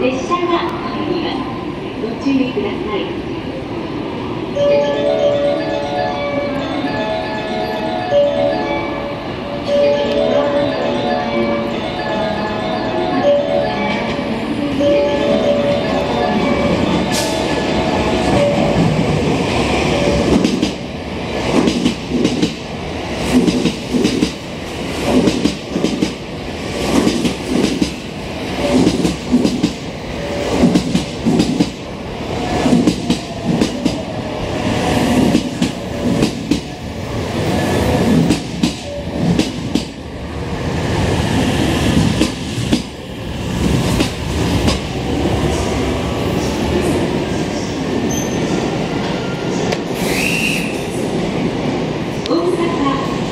列車が入ります。ご注意ください。大阪。